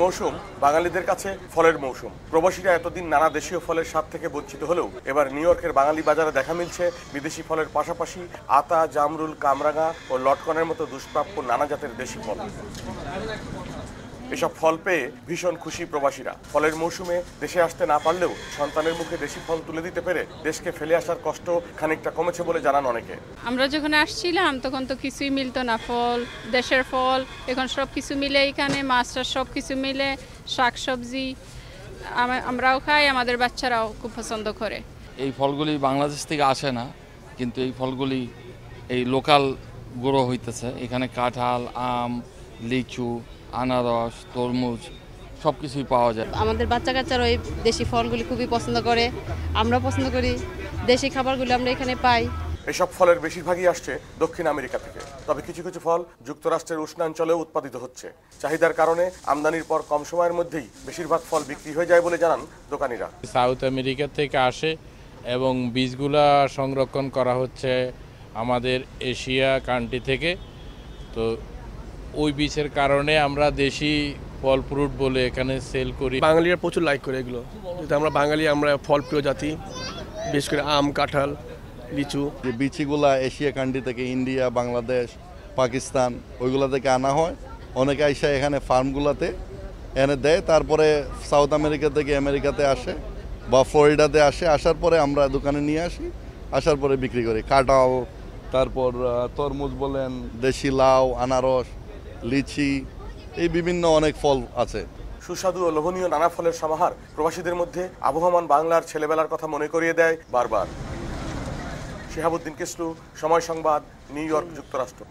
মৌসুম বাঙালিদের কাছে ফলের মৌসুম। প্রবাসীরা এতদিন নানা দেশীয় ফলের স্বাদ থেকে বঞ্চিত হলেও এবার নিউ ইয়র্কের বাঙালি বাজারে দেখা মিলছে বিদেশি ফলের পাশাপাশি আতা, জামরুল, কামরাঙা ও লটকনের মতো দুষ্প্রাপ্য নানা জাতের দেশি ফল। এসব ফল পেয়ে ভীষণ খুশি প্রবাসীরা। ফলের মৌসুমে দেশে আসতে না পারলেও সন্তানের মুখে দেশি ফল তুলে দিতে পেরে দেশকে ফেলে আসার কষ্ট খানিকটা কমেছে বলে জানান অনেকে। আমরা যখন আসছিলাম তখন তো কিছুই মিলতো না ফল দেশের ফল এখন সব কিছু মিলে এখানে মাছটা সব কিছু মিলে শাক সবজি আমরাও খাই আমাদের বাচ্চারাও খুব পছন্দ করে। এই ফলগুলি বাংলাদেশ থেকে আসে না কিন্তু এই ফলগুলি এই লোকাল গ্রো হইতেছে। এখানে কাঁঠাল আম লিচু আনারস তরমুজ সব কিছুই পাওয়া যায়। আমাদের বাচ্চা কাচ্চারা ওই দেশি ফলগুলি খুবই পছন্দ করে। আমরা পছন্দ করি। দেশি খাবারগুলো আমরা এখানে পাই। এসব ফলের বেশিরভাগই আসছে দক্ষিণ আমেরিকা থেকে। তবে কিছু কিছু ফল যুক্তরাষ্ট্রের উষ্ণাঞ্চলেও উৎপাদিত হচ্ছে। চাহিদার কারণে আমদানির পর কম সময়ের মধ্যেই বেশিরভাগ ফল বিক্রি হয়ে যায় বলে জানান দোকানিরা। সাউথ আমেরিকা থেকে আসে এবং বীজগুলা সংরক্ষণ করা হচ্ছে আমাদের এশিয়া কান্ট্রি থেকে। তো ওই বীজের কারণে আমরা দেশি ফল ফ্রুট বলে এখানে সেল করি। বাঙালিরা প্রচুর লাইক করে এগুলো। যেহেতু আমরা বাঙালি আমরা ফল প্রিয় জাতি বিশেষ করে আম কাঁঠাল লিচু। যে বিচিগুলা এশিয়া কান্ট্রি থেকে ইন্ডিয়া বাংলাদেশ পাকিস্তান ওইগুলা থেকে আনা হয় অনেকে আইসা এখানে ফার্মগুলোতে এনে দেয়। তারপরে সাউথ আমেরিকা থেকে আমেরিকাতে আসে বা ফ্লোরিডাতে আসে। আসার পরে আমরা দোকানে নিয়ে আসি আসার পরে বিক্রি করি। কাঁঠাল তারপর তরমুজ বলেন দেশি লাউ আনারস লিচি, এই বিভিন্ন অনেক ফল আছে। সুস্বাদু ও লোভনীয় নানা ফলের সমাহার প্রবাসীদের মধ্যে আবহমান বাংলার ছেলেবেলার কথা মনে করিয়ে দেয় বারবার। শেহাবুদ্দিন কিসলু, সময় সংবাদ, নিউ ইয়র্ক, যুক্তরাষ্ট্র।